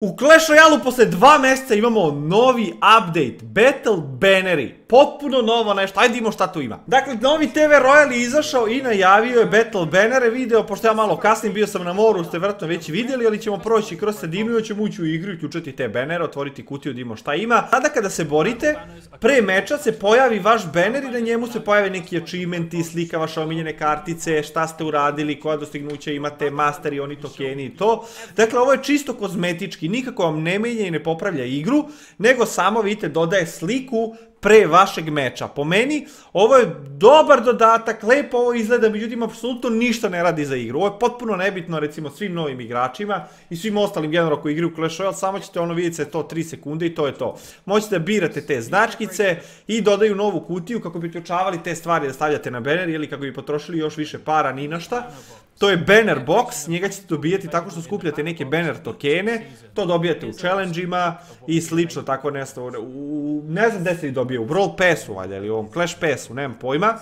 U Clash Royale posle dva meseca imamo novi update, Battle Banneri, potpuno novo nešto, ajde imamo šta tu ima. Dakle, novi TV Royale je izašao i najavio je Battle Bannere video, pošto ja malo kasnim bio sam na moru, ste vratno već vidjeli, ali ćemo proći kroz i ćemo ući u igru i uključiti te bannere, otvoriti kutiju da imamo šta ima. Sada kada se borite, pre meča se pojavi vaš banner i na njemu se pojave neki achievementi, slika vaše omiljene kartice, šta ste uradili, koja dostignuća imate, masteri, oni tokeni i to. Dakle, ovo je čisto kozmetički nikako vam ne menja i ne popravlja igru, nego samo, vidite, dodaje sliku pre vašeg meča. Po meni, ovo je dobar dodatak, lepo ovo izgleda, međutim, apsolutno ništa ne radi za igru. Ovo je potpuno nebitno, recimo, svim novim igračima i svim ostalim generalno koji igraju Clash Royale, samo ćete ono vidjeti se to 3 sekunde i to je to. Možete da birate te značkice i dodaju novu kutiju kako bi učavali te stvari da stavljate na banner ili kako bi potrošili još više para ni na šta. To je banner box, njega ćete dobijati tako što skupljate neke banner tokene, to dobijate u challenge-ima i slično tako nešto. U, ne znam gde se ih dobije, u Brawl Passu valjda ili u ovom Clash Passu, nemam pojma.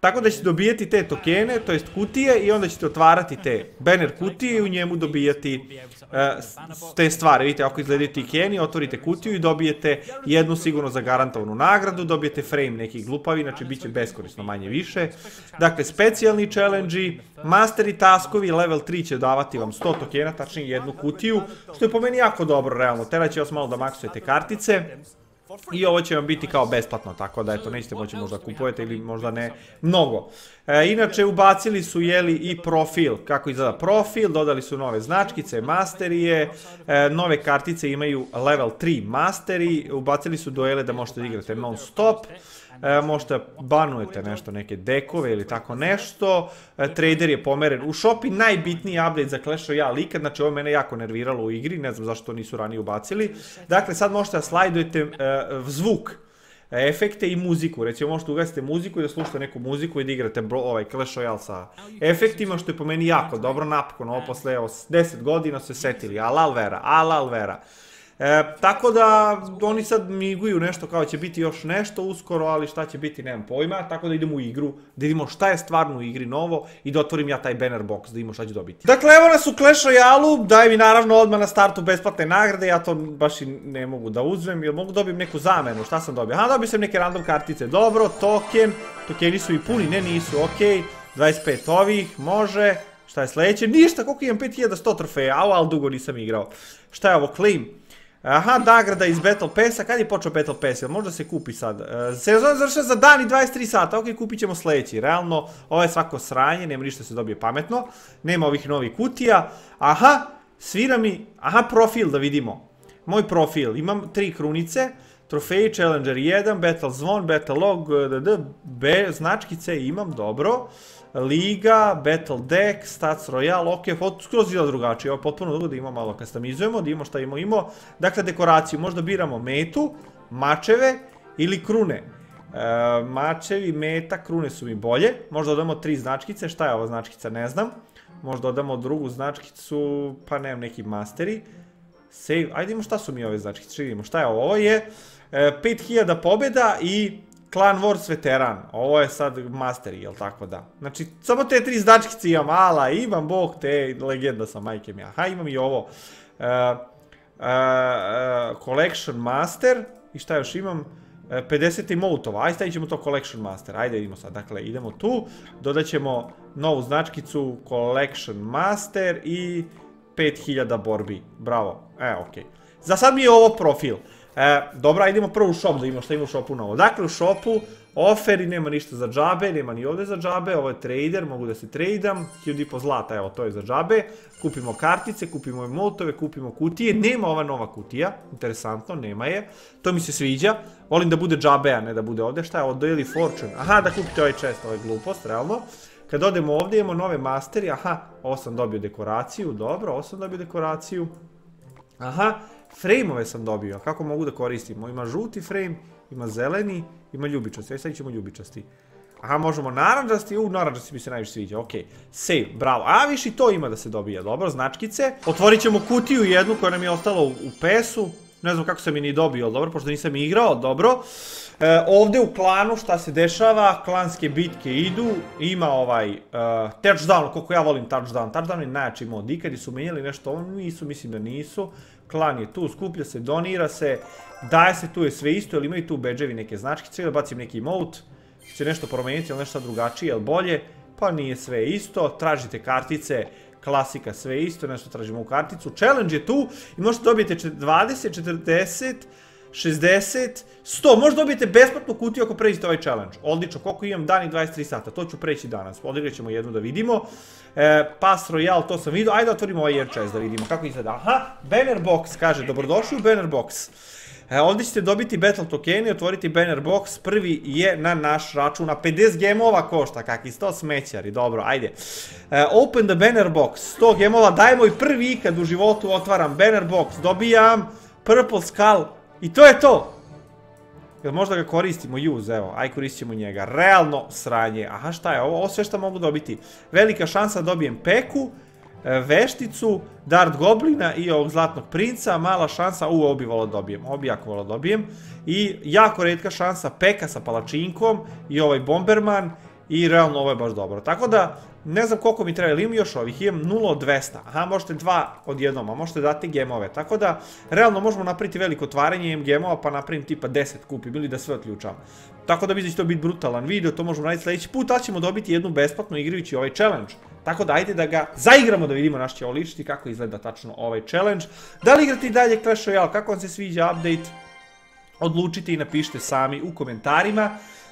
Tako da ćete dobijati te tokene, to jest kutije, i onda ćete otvarati te banner kutije i u njemu dobijati uh, te stvari. Vidite, ako izgledaju ti keni, otvorite kutiju i dobijete jednu sigurno zagarantovanu nagradu, dobijete frame nekih glupavi, znači bit će beskorisno manje više. Dakle, specijalni challenge-i, masteri taskovi, level 3 će davati vam 100 tokena, tačnije jednu kutiju, što je po meni jako dobro, realno. Teraće vas malo da maksujete kartice. I ovo će vam biti kao besplatno, tako da eto, nećete moći možda kupujete ili možda ne mnogo. E, inače, ubacili su jeli i profil, kako izgleda profil, dodali su nove značkice, masterije, e, nove kartice imaju level 3 masteri, ubacili su duele da možete da igrate non stop, e, možete banujete nešto, neke dekove ili tako nešto, e, trader je pomeren. U shopi najbitniji update za Clash Royale ikad, znači ovo mene jako nerviralo u igri, ne znam zašto to nisu ranije ubacili. Dakle, sad možete da slajdujete e, zvuk, efekte i muziku. Recimo možete ugasiti muziku i da slušate neku muziku i da igrate bro, ovaj Clash Royale sa efektima, što je po meni jako dobro napokon. Ovo posle evo, 10 godina se setili, alal vera, alal vera. E, tako da oni sad miguju nešto kao će biti još nešto uskoro, ali šta će biti nemam pojma, tako da idemo u igru, da vidimo šta je stvarno u igri novo i da otvorim ja taj banner box, da vidimo šta će dobiti. Dakle, evo nas u Clash Royale-u, daj mi naravno odmah na startu besplatne nagrade, ja to baš i ne mogu da uzmem, jer mogu dobijem neku zamenu, šta sam dobio? Aha, dobio sam neke random kartice, dobro, token, tokeni su i puni, ne nisu, okej, okay. 25 ovih, može, šta je sledeće? Ništa, koliko imam 5100 trofeja, au, ali dugo nisam igrao. Šta je ovo, claim? Aha, nagrada iz Battle Passa, kad je počeo Battle Pass, jel možda se kupi sad? E, sezon završava za dan i 23 sata, ok, kupit ćemo sledeći. Realno, ovo je svako sranje, nema ništa se dobije pametno, nema ovih novih kutija. Aha, svira mi, aha, profil da vidimo. Moj profil, imam tri krunice, trofeji, Challenger 1, Battle Zone, Battle Log, d, B, značkice imam, dobro. Liga, Battle Deck, Stats Royale, ok, skroz izgleda drugačije, ovo je potpuno drugo da imamo malo customizujemo, da imamo šta imamo, imamo. Dakle, dekoraciju, možda biramo metu, mačeve ili krune. E, mačevi, meta, krune su mi bolje. Možda odamo tri značkice, šta je ova značkica, ne znam. Možda odamo drugu značkicu, pa nemam neki masteri. Save, ajde imamo šta su mi ove značkice, vidimo šta je ovo, ovo je e, 5000 pobjeda i Clan Wars veteran, ovo je sad master, jel tako da? Znači, samo te tri značkice imam, ala, imam bog te, legenda sa majke mi, aha, imam i ovo. Uh, uh, collection Master, i šta još imam? 50 emotova, ajde stavit ćemo to Collection Master, ajde idemo sad, dakle idemo tu, dodat ćemo novu značkicu Collection Master i 5000 borbi, bravo, e, okej. Za sad mi je ovo profil. E, dobro, idemo prvo u shop da imamo šta ima u shopu novo. Dakle, u shopu oferi, nema ništa za džabe, nema ni ovde za džabe, ovo je trader, mogu da se tradam, 1000 zlata, evo, to je za džabe. Kupimo kartice, kupimo emotove, kupimo kutije, nema ova nova kutija, interesantno, nema je, to mi se sviđa. Volim da bude džabe, a ne da bude ovde, šta je ovo, Daily Fortune, aha, da kupite ovaj chest, ovo je glupost, realno. Kad odemo ovde, imamo nove masteri, aha, ovo sam dobio dekoraciju, dobro, ovo sam dobio dekoraciju. Aha, Frame-ove sam dobio, kako mogu da koristim? Ima žuti frame, ima zeleni, ima ljubičasti. Aj sad ćemo ljubičasti. Aha, možemo naranđasti, u, naranđasti mi se najviše sviđa, okej. Save, bravo. A, viš i to ima da se dobija, dobro, značkice. Otvorit ćemo kutiju jednu koja nam je ostala u PES-u. Ne znam kako sam je ni dobio, dobro, pošto nisam igrao, dobro. E, ovde u klanu šta se dešava, klanske bitke idu, ima ovaj uh, touchdown, koliko ja volim touchdown. Touchdown je najjači mod, ikad su menjali nešto, nisu, mislim da nisu. klan je tu, skuplja se, donira se, daje se, tu je sve isto, ili imaju tu bedževi neke značkice, da bacim neki emote, će nešto promeniti, ili nešto drugačije, ili bolje, pa nije sve isto, tražite kartice, klasika sve isto, nešto tražimo u karticu, challenge je tu i možete dobijete 20, 40, 60, 100, možda dobijete besplatnu kutiju ako pređete ovaj challenge. Odlično, koliko imam dan i 23 sata, to ću preći danas. Odigrat ćemo jednu da vidimo. E, Pass Royale, to sam vidio. Ajde da otvorimo ovaj chest da vidimo kako izgleda. Aha, Banner Box, kaže, dobrodošli u Banner Box. E, ovdje ćete dobiti battle tokeni, otvoriti banner box, prvi je na naš račun, a 50 gemova košta, kakvi 100 smećari, dobro, ajde. E, open the banner box, 100 gemova, daj moj prvi ikad u životu otvaram banner box, dobijam purple skull i to je to. Jel možda ga koristimo, use, evo, aj koristit ćemo njega. Realno sranje. Aha, šta je ovo? Ovo sve što mogu dobiti. Velika šansa da dobijem peku, vešticu, dart goblina i ovog zlatnog princa. Mala šansa, u, ovo bi volao dobijem. Ovo bi jako volao dobijem. I jako redka šansa peka sa palačinkom i ovaj bomberman. I realno ovo je baš dobro. Tako da, ne znam koliko mi treba, ili imam još ovih, imam 0 od 200. Aha, možete dva odjednom, a možete dati gemove. Tako da, realno možemo napraviti veliko otvaranje, imam gemova, pa napravim tipa 10 kupim ili da sve otključam. Tako da mislim da će to biti brutalan video, to možemo raditi sljedeći put, a ćemo dobiti jednu besplatnu igrajući ovaj challenge. Tako da ajde da ga zaigramo da vidimo naš će ovo ličiti, kako izgleda tačno ovaj challenge. Da li igrati dalje Clash Royale, kako vam se sviđa update, odlučite i napišite sami u komentarima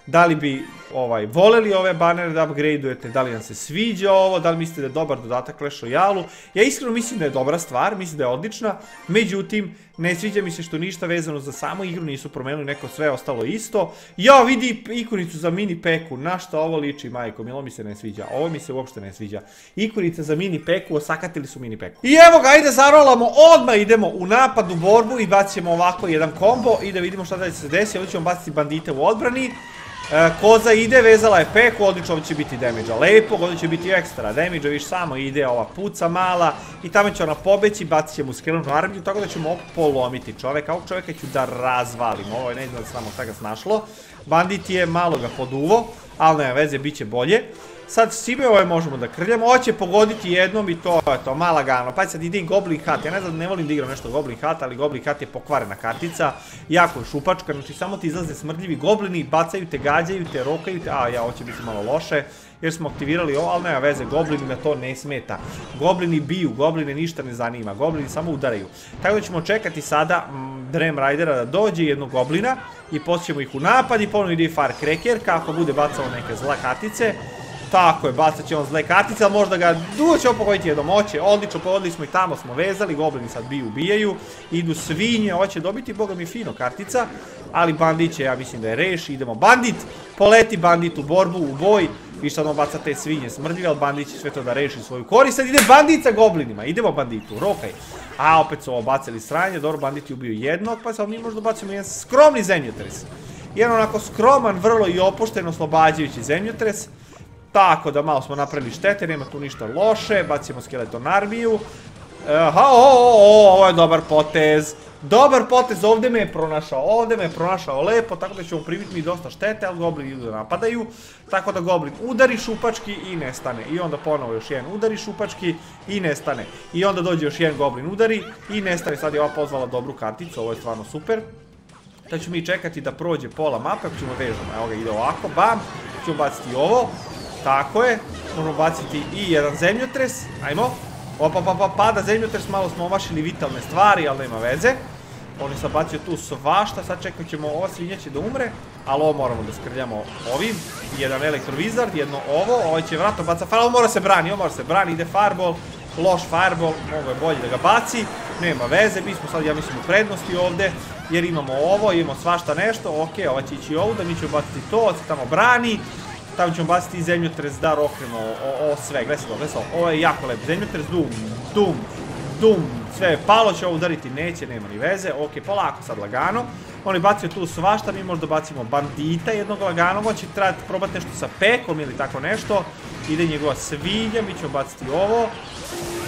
da li bi ovaj, voleli ove banere da upgradeujete, da li vam se sviđa ovo, da li mislite da je dobar dodatak Clash Royale-u. Ja iskreno mislim da je dobra stvar, mislim da je odlična, međutim, ne sviđa mi se što ništa vezano za samu igru, nisu promenili neko sve ostalo isto. Ja vidi ikonicu za mini peku, na što ovo liči, majko, milo mi se ne sviđa, ovo mi se uopšte ne sviđa. Ikonica za mini peku, osakatili su mini peku. I evo ga, ajde zarolamo, odmah idemo u napad, u borbu i bacimo ovako jedan kombo i da vidimo šta da se desi, ovdje ćemo baciti bandite u odbrani. E, koza ide, vezala je peku, odlično ovo će biti damage-a lepo, ovdje će biti ekstra damage-a, viš samo ide ova puca mala i tamo će ona pobeći, bacit će mu skelonu armiju, tako da ćemo polomiti čoveka, ovog čoveka ću da razvalim, ovo je ne znam samo šta ga snašlo, bandit je malo ga poduvo, ali nema veze, bit će bolje. Sad svime ove možemo da krljamo, ovo će pogoditi jednom i to je to, mala gano. Pa sad ide i Goblin Hat, ja ne znam, ne volim da igram nešto Goblin Hat, ali Goblin Hat je pokvarena kartica, jako je šupačka, znači samo ti izlaze smrdljivi goblini, bacaju te, gađaju te, rokaju te, a ja, ovo će biti malo loše, jer smo aktivirali ovo, ali nema veze, goblinima to ne smeta. Goblini biju, gobline ništa ne zanima, goblini samo udaraju. Tako da ćemo čekati sada mm, Dram Ridera da dođe jednog goblina i posjećemo ih u napad i ponovno ide Firecracker, kako bude bacao neke zla kartice. Tako je, bacat će on zle kartice, ali možda ga dugo će opogoditi jednom oće. Odlično, povodili smo i tamo smo vezali, goblini sad biju, ubijaju. Idu svinje, ovo će dobiti, boga mi, fino kartica. Ali bandit će, ja mislim da je reši, idemo bandit. Poleti bandit u borbu, u boj. Vi što ono baca te svinje smrdljive, ali bandit će sve to da reši svoju korist. Sad ide bandit sa goblinima, idemo banditu, rokaj. A opet su ovo bacili sranje, dobro, banditi ubiju jednog, pa sad mi možda bacimo jedan skromni zemljotres. Jedan onako skroman, vrlo i opušten, oslobađajući zemljotres. Tako da malo smo napravili štete, nema tu ništa loše, bacimo skeleton armiju. Aha, o, o, o, ovo je dobar potez. Dobar potez, ovdje me je pronašao, ovdje me je pronašao lepo, tako da ćemo primiti mi dosta štete, ali goblini idu da napadaju. Tako da goblin udari šupački i nestane. I onda ponovo još jedan udari šupački i nestane. I onda dođe još jedan goblin udari i nestane. Sad je ova pozvala dobru karticu, ovo je stvarno super. Sad ćemo mi čekati da prođe pola mape, ako ćemo vežamo. Evo ga, ide ovako, bam, ćemo baciti ovo. Tako je. Možemo baciti i jedan zemljotres. Ajmo. Opa, pa, pa, pada zemljotres, malo smo omašili vitalne stvari, ali nema veze. On je sad bacio tu svašta, sad čekat ćemo, ova svinja će da umre, ali ovo moramo da skrljamo ovim. Jedan elektrovizard, jedno ovo, ovaj će vratno baca fire, ovo mora se brani, ovo mora se brani, ide fireball, loš fireball, mogo je bolje da ga baci, nema veze, mi smo sad, ja mislim, u prednosti ovde, jer imamo ovo, imamo svašta nešto, ok, ova će ići ovu, da mi ćemo baciti to, se tamo brani, Tamo ćemo baciti i zemljotres da roknemo ovo sve, gledaj se to, gledaj se ovo. Je jako lepo, zemljotres, dum, dum, dum, sve je palo, će ovo udariti, neće, nema ni veze, ok, polako sad lagano, on je bacio tu svašta, mi možda bacimo bandita jednog laganog, on će trebati probati nešto sa pekom ili tako nešto, ide njegova svinja, mi ćemo baciti ovo,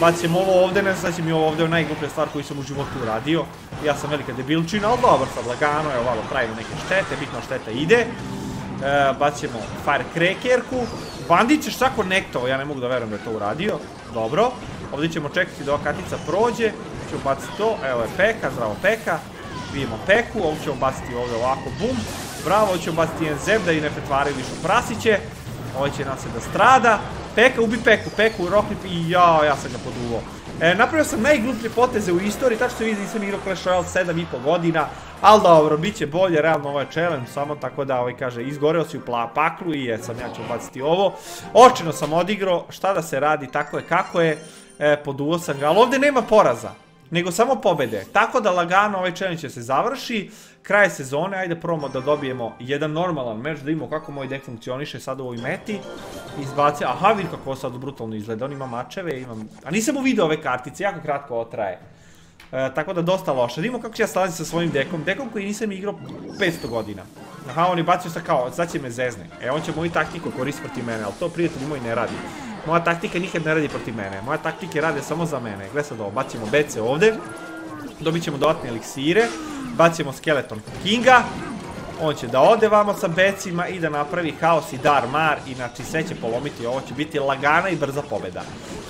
bacimo ovo ovdje, ne znam će mi ovo ovdje je najgluplja stvar koju sam u životu uradio, ja sam velika debilčina, ali dobro sad lagano, evo ovako pravimo neke štete, bitno šteta ide, E, bacimo Firecrackerku. Bandit će šta konektovo, ja ne mogu da verujem da je to uradio. Dobro. Ovdje ćemo čekati da ova kartica prođe. ćemo baciti to, evo je Peka, zdravo Peka, vidimo Peku, ovo ćemo baciti ovdje ovako, bum, bravo, ovo ćemo baciti jedan zeb da i ne pretvaraju više prasiće, ovo će nam se da strada, Peka, ubi Peku, Peku, Rocknip i jao, ja sam ga poduvao. E, napravio sam najgluplje poteze u istoriji, tako što vidim nisam igrao Clash Royale 7,5 godina, ali dobro, bit će bolje, realno ovo je challenge, samo tako da ovaj kaže, izgoreo si u paklu i jesam, ja ću baciti ovo. Očino sam odigrao, šta da se radi, tako je kako je, e, poduo sam ga, ali ovdje nema poraza nego samo pobede. Tako da lagano ovaj challenge će se završi, kraj sezone, ajde probamo da dobijemo jedan normalan meč, da vidimo kako moj deck funkcioniše sad u ovoj meti. Izbaci, aha vidi kako sad brutalno izgleda, on ima mačeve, imam... A nisam mu vidio ove kartice, jako kratko otraje. E, tako da dosta loše. Da vidimo kako će ja stalazi sa svojim dekom, dekom koji nisam igrao 500 godina. Aha, on je bacio sa kao, sad će me zezne. E, on će moju taktiku koristiti protiv mene, ali to prijatelj moj ne radi. Moja taktika nikad ne radi protiv mene. Moja taktike rade samo za mene. Gle sad ovo, bacimo BC ovdje. Dobit ćemo dodatne eliksire. Bacimo Skeleton Kinga. On će da ode vamo sa becima i da napravi haos i dar mar i znači sve će polomiti. Ovo će biti lagana i brza pobjeda.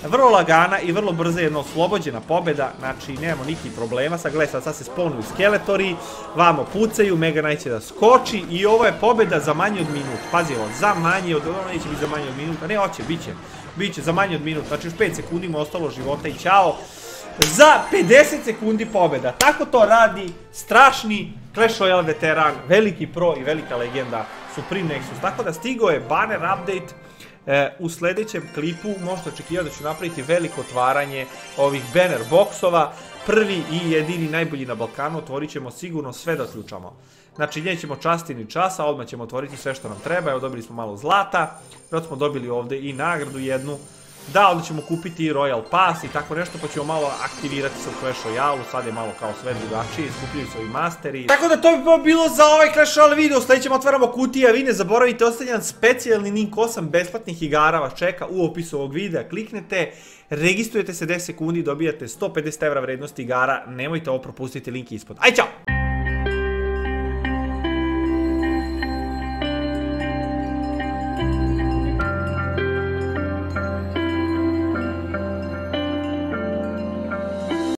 Vrlo lagana i vrlo brza jedna oslobođena pobjeda. Znači nemamo nikih problema. Sad gledaj sad, sad se spawnuju skeletori. Vamo pucaju, Mega Knight će da skoči i ovo je pobjeda za manje od minut. Pazi ovo, za manje od... Ovo neće biti za manje od minuta. Ne, hoće, bit će. Biće za manje od minut, znači još 5 sekundi mu ostalo života i čao. Za 50 sekundi pobjeda. Tako to radi strašni Clash Royale veteran, veliki pro i velika legenda Supreme Nexus. Tako da stigo je banner update. E, u sljedećem klipu možete očekivati da ću napraviti veliko otvaranje ovih banner boksova. Prvi i jedini najbolji na Balkanu, otvorit ćemo sigurno sve da ključamo. Znači, nećemo časti ni časa, odmah ćemo otvoriti sve što nam treba. Evo, dobili smo malo zlata. Već smo dobili ovdje i nagradu jednu. Da, onda ćemo kupiti Royal Pass i tako nešto, pa ćemo malo aktivirati se u Clash Royale, sad je malo kao sve drugačije, skupljaju se ovi masteri. Tako da to bi bilo za ovaj Clash Royale video, sljedećemo otvaramo kutije, vi ne zaboravite, ostavljam specijalni link 8 besplatnih igara vas čeka u opisu ovog videa, kliknete, registrujete se 10 sekundi, dobijate 150 evra vrednosti igara, nemojte ovo propustiti, link ispod. Aj, čao!